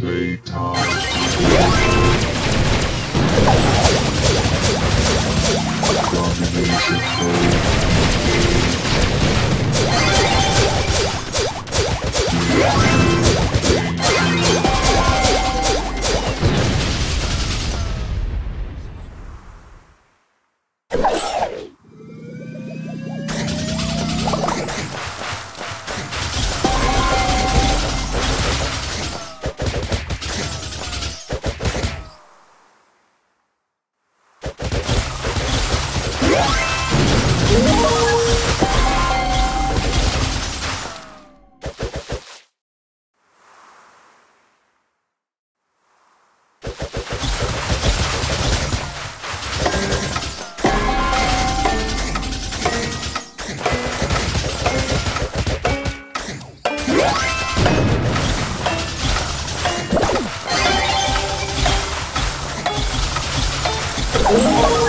Playtime. Domination mode. Oh!